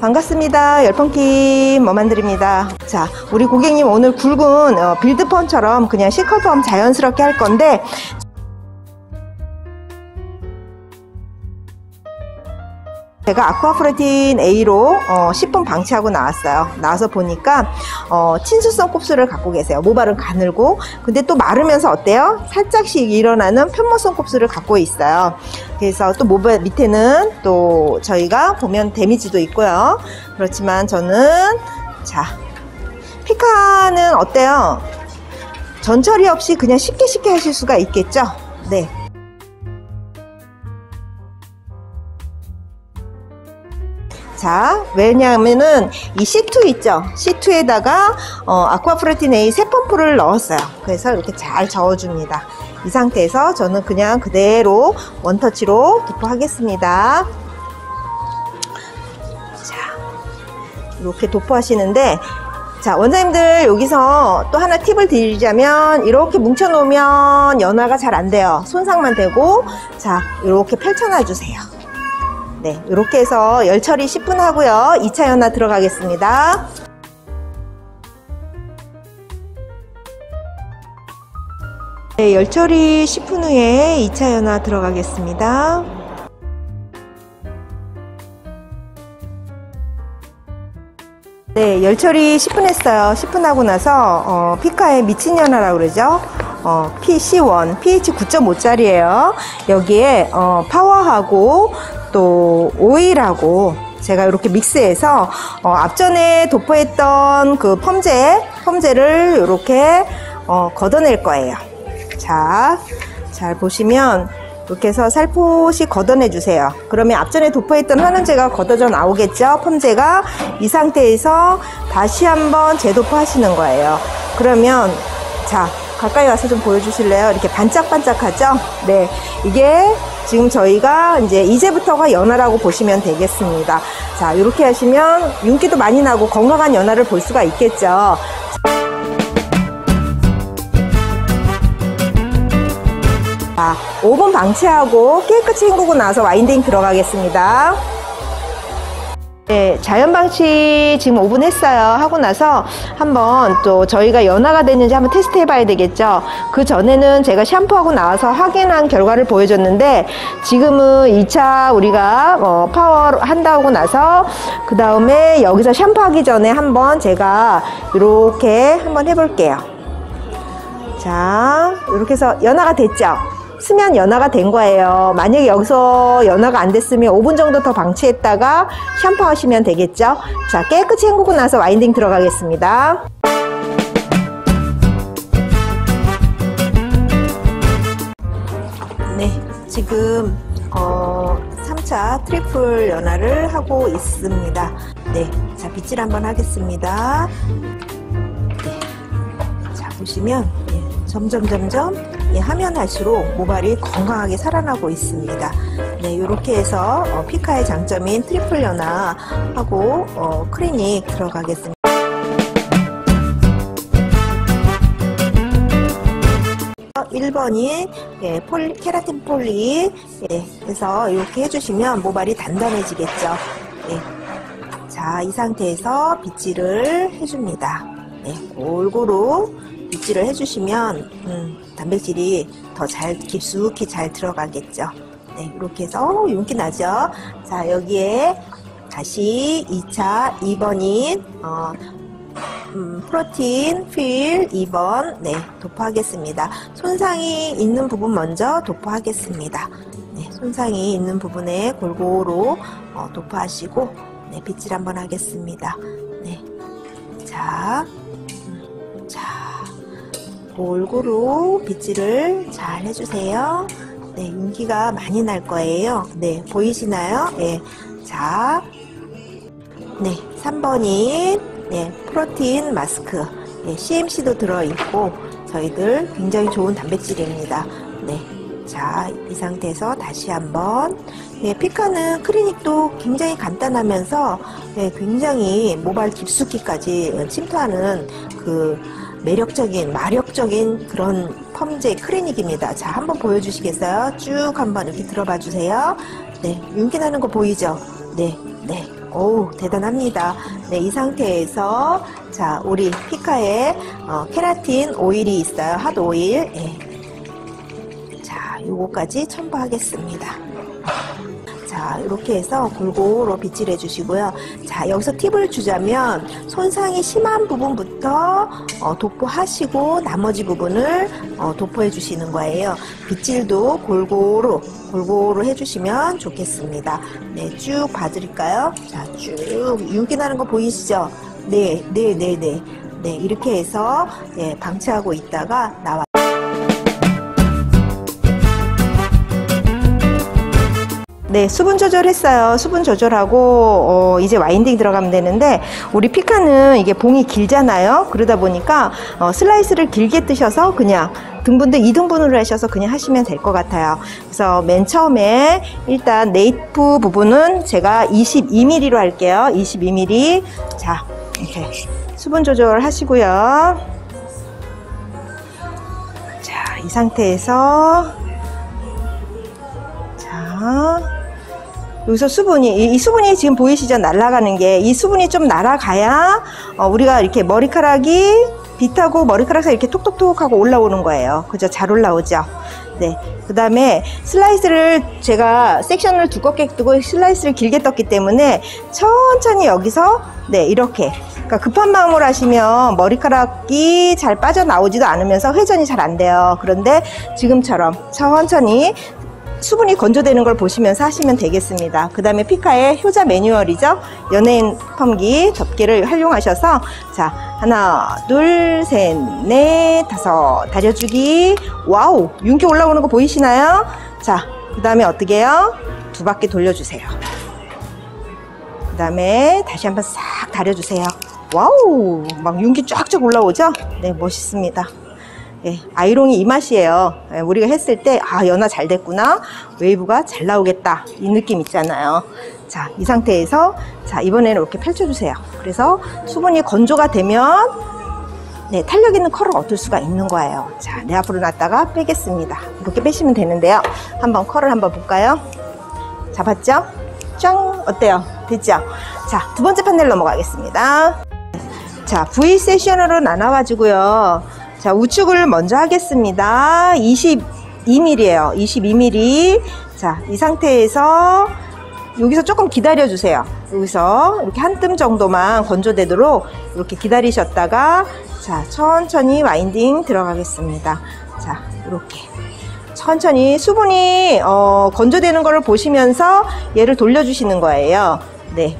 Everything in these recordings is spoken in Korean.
반갑습니다. 열펑킴 머만드립니다. 자, 우리 고객님 오늘 굵은 어, 빌드펌처럼 그냥 C컬펌 자연스럽게 할 건데 제가 아쿠아프레틴 A로 어, 10분 방치하고 나왔어요. 나와서 보니까 어, 친수성 곱슬을 갖고 계세요. 모발은 가늘고 근데 또 마르면서 어때요? 살짝씩 일어나는 편모성 곱슬을 갖고 있어요. 그래서 또 모발 밑에는 또 저희가 보면 데미지도 있고요. 그렇지만 저는 자 피카는 어때요? 전처리 없이 그냥 쉽게 쉽게 하실 수가 있겠죠? 네. 자, 왜냐하면은 이 C2 있죠? C2에다가 어, 아쿠아프레틴 A 세 펌프를 넣었어요. 그래서 이렇게 잘 저어줍니다. 이 상태에서 저는 그냥 그대로 원터치로 도포하겠습니다. 자, 이렇게 도포하시는데 자, 원장님들 여기서 또 하나 팁을 드리자면 이렇게 뭉쳐 놓으면 연화가 잘 안 돼요. 손상만 되고 자, 이렇게 펼쳐 놔 주세요. 네, 이렇게 해서 열 처리 10분 하고요. 2차 연화 들어가겠습니다. 네, 열 처리 10분 후에 2차 연화 들어가겠습니다. 네, 열 처리 10분 했어요. 10분 하고 나서 어, 피카의 미친 연화라고 그러죠. 어, PC1, pH 9.5짜리예요. 여기에 어, 파워하고 또 오일하고 제가 이렇게 믹스해서 어, 앞전에 도포했던 그 펌제, 펌제를 이렇게 어, 걷어낼 거예요. 자, 잘 보시면 이렇게 해서 살포시 걷어내 주세요. 그러면 앞전에 도포했던 환원제가 걷어져 나오겠죠? 펌제가 이 상태에서 다시 한번 재도포 하시는 거예요. 그러면 자 가까이 와서 좀 보여주실래요? 이렇게 반짝반짝하죠? 네, 이게 지금 저희가 이제 이제부터가 연화라고 보시면 되겠습니다. 자, 이렇게 하시면 윤기도 많이 나고 건강한 연화를 볼 수가 있겠죠. 자, 5분 방치하고 깨끗이 헹구고 나서 와인딩 들어가겠습니다. 네, 자연 방치 지금 5분 했어요. 하고 나서 한번 또 저희가 연화가 됐는지 한번 테스트 해봐야 되겠죠. 그 전에는 제가 샴푸하고 나와서 확인한 결과를 보여줬는데 지금은 2차 우리가 어, 파워 한다고 나서 그 다음에 여기서 샴푸하기 전에 한번 제가 이렇게 한번 해볼게요. 자, 이렇게 해서 연화가 됐죠. 쓰면 연화가 된 거예요. 만약에 여기서 연화가 안 됐으면 5분 정도 더 방치했다가 샴푸 하시면 되겠죠. 자, 깨끗이 헹구고 나서 winding 들어가겠습니다. 네, 지금 어, 3차 triple 연화를 하고 있습니다. 네, 자, 빗질 한번 하겠습니다. 네, 자, 보시면 예, 점점 점점 예, 하면 할수록 모발이 건강하게 살아나고 있습니다. 네, 이렇게 해서 어, 피카의 장점인 triple 연화하고 어, 클리닉 들어가겠습니다. 어, 1번이 예, 폴, 케라틴 폴리 예, 그래서 이렇게 해주시면 모발이 단단해지겠죠. 예. 자, 이 상태에서 빗질을 해줍니다. 네, 골고루 빗질을 해주시면 음, 단백질이 더 잘 깊숙이 잘 들어가겠죠. 네, 이렇게 해서 어, 윤기 나죠. 자, 여기에 다시 2차 2번인 어, 음, 프로틴 필 2번 네 도포하겠습니다. 손상이 있는 부분 먼저 도포하겠습니다. 네, 손상이 있는 부분에 골고루 어, 도포하시고 네, 빗질 한번 하겠습니다. 네, 자, 음, 자 골고루 빗질을 잘 해주세요. 네, 윤기가 많이 날 거예요. 네, 보이시나요? 네, 자, 네, 3번인 네, 프로틴 마스크 네, CMC도 들어있고 저희들 굉장히 좋은 단백질입니다. 네, 자, 이 상태에서 다시 한번 네, 피카는 클리닉도 굉장히 간단하면서 네, 굉장히 모발 깊숙이까지 침투하는 그 매력적인 마력적인 그런 펌제 클리닉입니다. 자, 한번 보여주시겠어요? 쭉 한번 이렇게 들어봐 주세요. 네, 윤기 나는 거 보이죠? 네, 네. 오, 대단합니다. 네, 이 상태에서 자, 우리 피카에 어, 케라틴 오일이 있어요. 핫 오일. 예. 자, 요거까지 첨부하겠습니다. 자, 이렇게 해서 골고루 빗질해 주시고요. 자, 여기서 팁을 주자면 손상이 심한 부분부터 어, 도포하시고 나머지 부분을 어, 도포해 주시는 거예요. 빗질도 골고루 골고루 해주시면 좋겠습니다. 네, 쭉 봐드릴까요? 자, 쭉 윤기 나는 거 보이시죠? 네, 네, 네, 네. 네, 이렇게 해서 예, 방치하고 있다가 나와. 네, 수분 조절했어요. 수분 조절하고 어, 이제 와인딩 들어가면 되는데 우리 피카는 이게 봉이 길잖아요. 그러다 보니까 어, 슬라이스를 길게 뜨셔서 그냥 등분도 2등분으로 하셔서 그냥 하시면 될 것 같아요. 그래서 맨 처음에 일단 네이프 부분은 제가 22mm로 할게요. 22mm. 자, 이렇게 수분 조절 하시고요. 자, 이 상태에서 자, 여기서 수분이 이, 수분이 지금 보이시죠? 날아가는 게. 이 수분이 좀 날아가야 어, 우리가 이렇게 머리카락이 빛하고 머리카락 사이 이렇게 톡톡톡 하고 올라오는 거예요. 그죠? 잘 올라오죠? 네. 그 다음에 슬라이스를 제가 섹션을 두껍게 뜨고 슬라이스를 길게 떴기 때문에 천천히 여기서 네 이렇게. 그러니까 급한 마음으로 하시면 머리카락이 잘 빠져나오지도 않으면서 회전이 잘 안 돼요. 그런데 지금처럼 천천히 수분이 건조되는 걸 보시면서 하시면 되겠습니다. 그 다음에 피카의 효자 매뉴얼이죠. 연예인 펌기 덮개를 활용하셔서 자 하나 둘 셋 넷 다섯 다려주기 wow 윤기 올라오는 거 보이시나요? 자 그 다음에 어떻게 해요? 두 바퀴 돌려주세요. 그 다음에 다시 한번 싹 다려주세요. wow 막 윤기 쫙쫙 올라오죠? 네 멋있습니다. 예, 아이롱이 이 맛이에요. 예, 우리가 했을 때, 아, 연화 잘 됐구나. 웨이브가 잘 나오겠다. 이 느낌 있잖아요. 자, 이 상태에서, 자, 이번에는 이렇게 펼쳐주세요. 그래서 수분이 건조가 되면, 네, 탄력 있는 컬을 얻을 수가 있는 거예요. 자, 내 앞으로 놨다가 빼겠습니다. 이렇게 빼시면 되는데요. 한번 컬을 한번 볼까요? 잡았죠? 짱! 어때요? 됐죠? 자, 두 번째 판넬 넘어가겠습니다. 자, V 세션으로 나눠가지고요. 자, 우측을 먼저 하겠습니다. 22mm예요. 22mm. 자, 이 상태에서 여기서 조금 기다려 주세요. 여기서 이렇게 한 뜸 정도만 건조되도록 이렇게 기다리셨다가 자, 천천히 와인딩 들어가겠습니다. 자, 이렇게 천천히 수분이 어, 건조되는 것을 보시면서 얘를 돌려주시는 거예요. 네.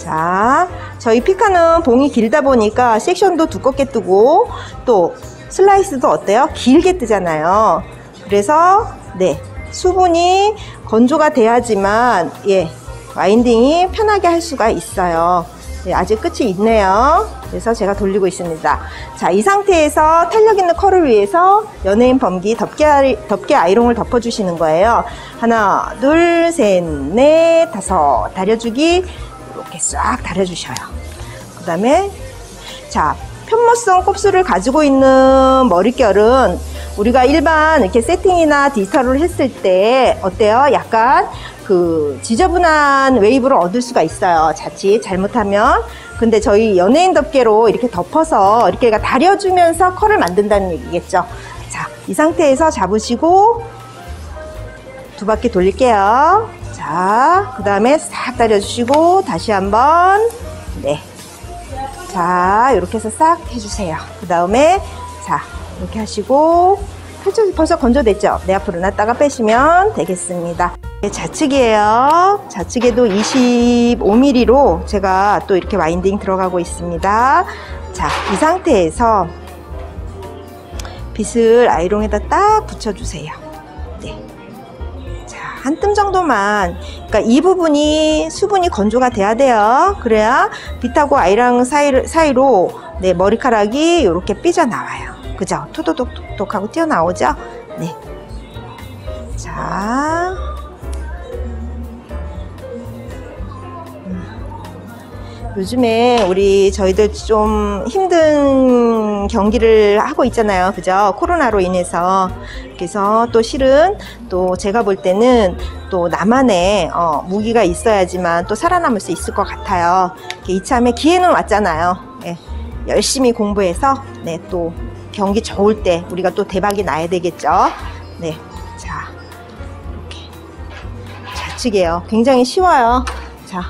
자, 저희 피카는 봉이 길다 보니까 섹션도 두껍게 뜨고 또 슬라이스도 어때요? 길게 뜨잖아요. 그래서 네 수분이 건조가 돼야지만 예 와인딩이 편하게 할 수가 있어요. 네, 아직 끝이 있네요. 그래서 제가 돌리고 있습니다. 자, 이 상태에서 탄력 있는 컬을 위해서 연예인 범기 덮개, 덮개 아이롱을 덮어주시는 거예요. 하나, 둘, 셋, 넷, 다섯. 다려주기 이렇게 싹 다려주셔요. 그 다음에 자 편모성 곱슬을 가지고 있는 머릿결은 우리가 일반 이렇게 세팅이나 디지털을 했을 때 어때요? 약간 그 지저분한 웨이브를 얻을 수가 있어요. 자칫 잘못하면. 근데 저희 연예인 덮개로 이렇게 덮어서 이렇게 다려주면서 컬을 만든다는 얘기겠죠. 자, 이 상태에서 잡으시고 두 바퀴 돌릴게요. 자, 그 다음에 싹 다려주시고 다시 한번 네. 자, 이렇게 해서 싹 해주세요. 그 다음에 자, 이렇게 하시고 펼쳐 벌써 건조됐죠? 내 앞으로 놨다가 빼시면 되겠습니다. 네, 좌측이에요. 좌측에도 25mm로 제가 또 이렇게 와인딩 들어가고 있습니다. 자, 이 상태에서 빗을 아이롱에다 딱 붙여주세요. 한 뜸 정도만. 그러니까 이 부분이 수분이 건조가 돼야 돼요. 그래야 빛하고 아이랑 사이, 사이로 네, 머리카락이 이렇게 삐져나와요. 그죠? 토도독톡 하고 튀어나오죠? 네. 자. 요즘에 우리 저희들 좀 힘든 경기를 하고 있잖아요. 그죠? 코로나로 인해서. 그래서 또 실은 또 제가 볼 때는 또 나만의 어, 무기가 있어야지만 또 살아남을 수 있을 것 같아요. 이참에 기회는 왔잖아요. 예, 열심히 공부해서 네, 또 경기 좋을 때 우리가 또 대박이 나야 되겠죠. 네. 자, 이렇게 좌측이에요. 굉장히 쉬워요. 자,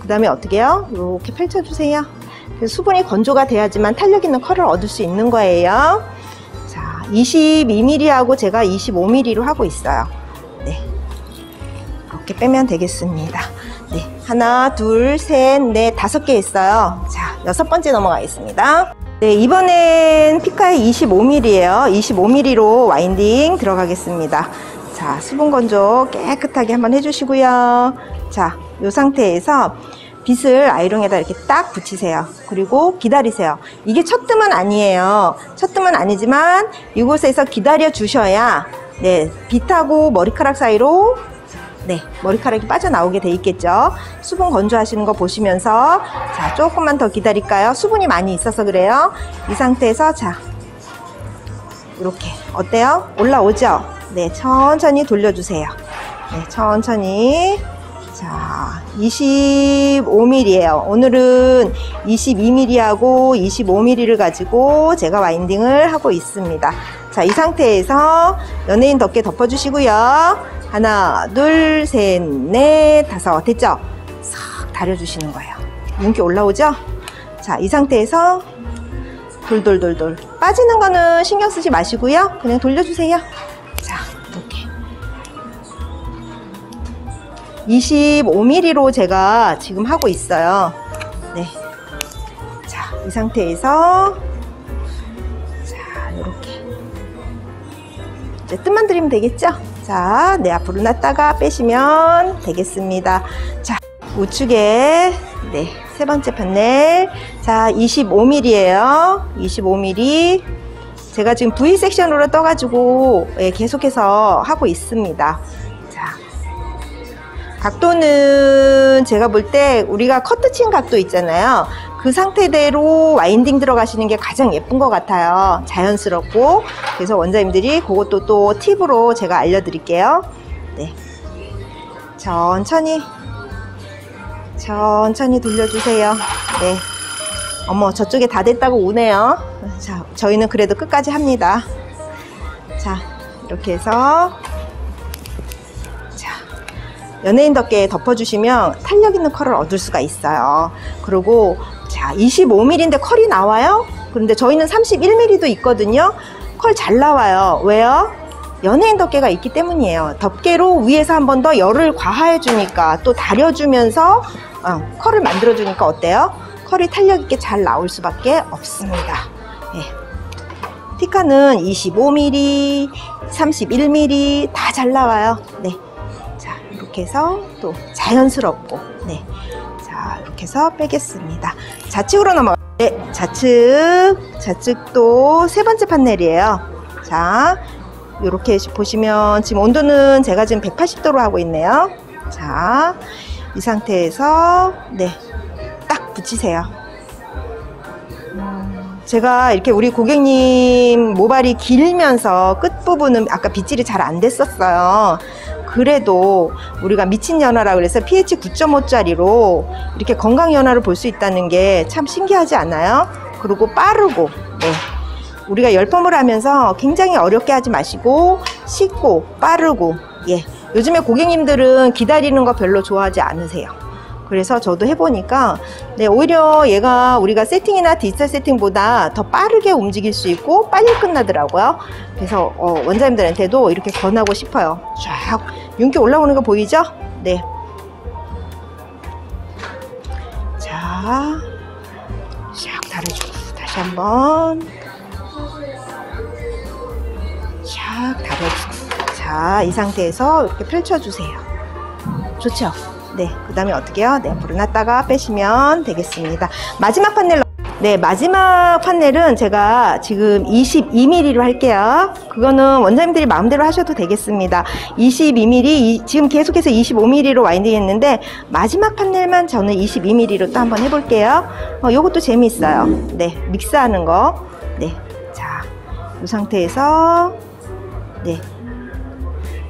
그 다음에 어떻게 해요? 이렇게 펼쳐주세요. 수분이 건조가 돼야지만 탄력 있는 컬을 얻을 수 있는 거예요. 자, 22mm하고 제가 25mm로 하고 있어요. 네. 이렇게 빼면 되겠습니다. 네. 하나, 둘, 셋, 넷, 다섯 개 있어요. 자, 여섯 번째 넘어가겠습니다. 네, 이번엔 피카의 25mm예요. 25mm로 와인딩 들어가겠습니다. 자, 수분 건조 깨끗하게 한번 해주시고요. 자, 이 상태에서 빗을 아이롱에다 이렇게 딱 붙이세요. 그리고 기다리세요. 이게 첫 뜸은 아니에요. 첫 뜸은 아니지만 이곳에서 기다려 주셔야 네, 빗하고 머리카락 사이로 네, 머리카락이 빠져나오게 돼 있겠죠. 수분 건조하시는 거 보시면서 자, 조금만 더 기다릴까요? 수분이 많이 있어서 그래요. 이 상태에서 자, 이렇게 어때요? 올라오죠? 네, 천천히 돌려주세요. 네, 천천히. 자, 25mm예요. 오늘은 22mm하고 25mm를 가지고 제가 와인딩을 하고 있습니다. 자, 이 상태에서 연예인 덮개 덮어 주시고요. 하나, 둘, 셋, 넷, 다섯. 됐죠? 싹 다려 주시는 거예요. 윤기 올라오죠? 자, 이 상태에서 돌돌돌돌. 빠지는 거는 신경 쓰지 마시고요. 그냥 돌려주세요. 자, 25mm로 제가 지금 하고 있어요. 네. 자, 이 상태에서 자, 이렇게. 이제 뜸만 들이면 되겠죠? 자, 네, 앞으로 놨다가 빼시면 되겠습니다. 자, 우측에, 네, 세 번째 판넬. 자, 25mm예요. 25mm. 제가 지금 V 섹션으로 떠가지고 예, 계속해서 하고 있습니다. 자, 각도는 제가 볼 때 우리가 커트 친 각도 있잖아요. 그 상태대로 와인딩 들어가시는 게 가장 예쁜 것 같아요. 자연스럽고. 그래서 원장님들이 그것도 또 팁으로 제가 알려드릴게요. 네. 천천히, 천천히 돌려주세요. 네. 어머, 저쪽에 다 됐다고 우네요. 자, 저희는 그래도 끝까지 합니다. 자, 이렇게 해서. 자, 연예인 덮개 덮어주시면 탄력 있는 컬을 얻을 수가 있어요. 그리고 자, 25mm인데 컬이 나와요? 그런데 저희는 31mm도 있거든요. 컬 잘 나와요. 왜요? 연예인 덮개가 있기 때문이에요. 덮개로 위에서 한 번 더 열을 과하해 주니까 또 다려주면서 어, 컬을 만들어 주니까 어때요? 컬이 탄력 있게 잘 나올 수밖에 없습니다. 예. 피카는 25mm, 31mm 다 잘 나와요. 네. 해서 또 자연스럽고, 네. 자, 이렇게 해서 빼겠습니다. 좌측으로 넘어가. 네, 좌측, 좌측도 세 번째 판넬이에요. 자, 이렇게 보시면 지금 온도는 제가 지금 180도로 하고 있네요. 자, 이 상태에서 네, 딱 붙이세요. 음, 제가 이렇게 우리 고객님 모발이 길면서 끝부분은 아까 빗질이 잘 안 됐었어요. 그래도 우리가 미친 연화라 그래서 pH 9.5짜리로 이렇게 건강 연화를 볼 수 있다는 게 참 신기하지 않아요? 그리고 빠르고 네. 우리가 열펌을 하면서 굉장히 어렵게 하지 마시고 쉽고 빠르고 예. 요즘에 고객님들은 기다리는 거 별로 좋아하지 않으세요. 그래서 저도 해보니까 네, 오히려 얘가 우리가 세팅이나 디지털 세팅보다 더 빠르게 움직일 수 있고 빨리 끝나더라고요. 그래서 어, 원장님들한테도 이렇게 권하고 싶어요. 쫙 윤기 올라오는 거 보이죠? 네. 자, 쫙 달아주고 다시 한번 쫙 달아주고 자, 이 상태에서 이렇게 펼쳐주세요. 좋죠? 네, 그 다음에 어떻게 해요? 네, 앞으로 놨다가 빼시면 되겠습니다. 마지막 판넬 네, 마지막 판넬은 제가 지금 22mm로 할게요. 그거는 원장님들이 마음대로 하셔도 되겠습니다. 22mm, 이- 지금 계속해서 25mm로 와인딩 했는데, 마지막 판넬만 저는 22mm로 또 한번 해볼게요. 어, 요것도 재미있어요. 네, 믹스하는 거. 네, 자, 이 상태에서, 네.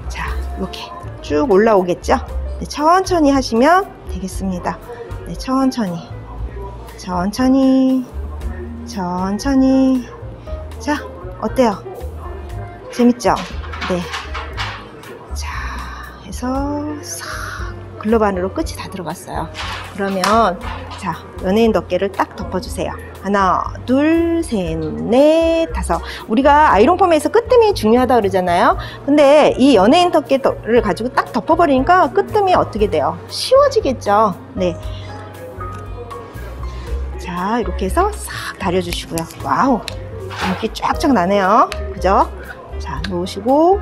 자, 이렇게 쭉 올라오겠죠? 네, 천천히 하시면 되겠습니다. 네, 천천히. 천천히. 천천히. 자 어때요? 재밌죠? 네 자 해서 싹 글러브 안으로 끝이 다 들어갔어요 그러면 자 연예인 덮개를 딱 덮어주세요 하나 둘셋넷 다섯 우리가 아이롱 펌에서 끝뜸이 중요하다 그러잖아요 근데 이 연예인 덮개를 가지고 딱 덮어버리니까 끝뜸이 어떻게 돼요 쉬워지겠죠 네 자, 이렇게 해서 싹 다려주시고요. wow. 윤기 쫙쫙 나네요. 그죠? 자, 놓으시고.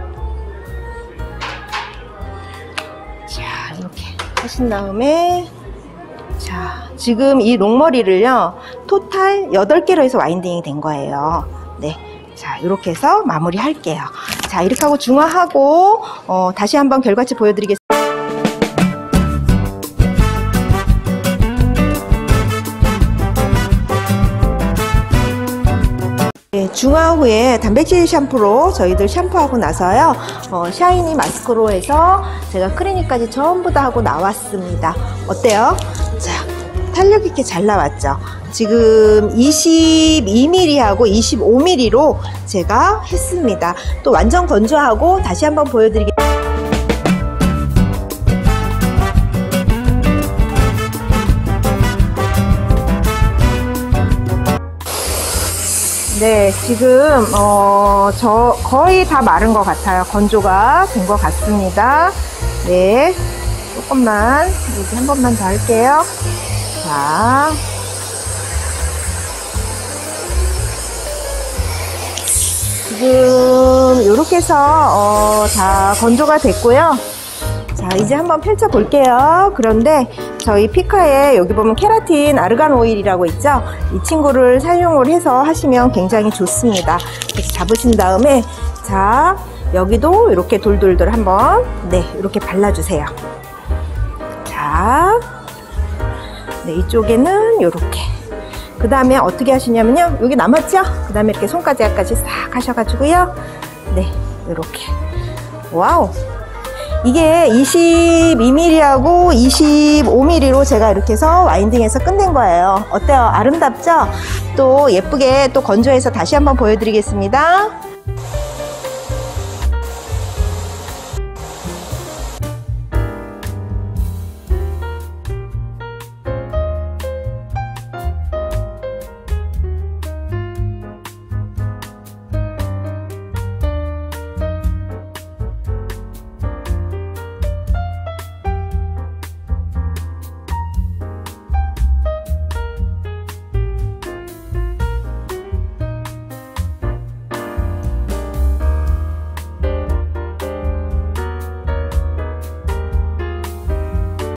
자, 이렇게 하신 다음에. 자, 지금 이 long머리를요, 토탈 8개로 해서 와인딩이 된 거예요. 네. 자, 이렇게 해서 마무리 할게요. 자, 이렇게 하고 중화하고, 어, 다시 한번 결과치 보여드리겠습니다. 네, 중화 후에 단백질 샴푸로 저희들 샴푸하고 나서요 어, 샤이니 마스크로 해서 제가 크리닉까지 전부 다 하고 나왔습니다 어때요? 자 탄력 있게 잘 나왔죠 지금 22mm하고 25mm로 제가 했습니다 또 완전 건조하고 다시 한번 보여드리겠습니다 네, 지금 어, 저 거의 다 마른 것 같아요. 건조가 된 것 같습니다. 네, 조금만 여기 한 번만 더 할게요. 자, 지금 이렇게 해서 어, 다 건조가 됐고요. 자, 이제 한번 펼쳐 볼게요. 그런데 저희 피카에 여기 보면 케라틴 아르간 오일이라고 있죠? 이 친구를 사용을 해서 하시면 굉장히 좋습니다. 이렇게 잡으신 다음에 자, 여기도 이렇게 돌돌돌 한번 네, 이렇게 발라주세요. 자, 네, 이쪽에는 이렇게. 그 다음에 어떻게 하시냐면요. 여기 남았죠? 그 다음에 이렇게 손가락까지 싹 하셔가지고요. 네, 이렇게. 와우. 이게 22mm하고 25mm로 제가 이렇게 해서 와인딩해서 끝낸 거예요. 어때요? 아름답죠? 또 예쁘게 또 건조해서 다시 한번 보여드리겠습니다.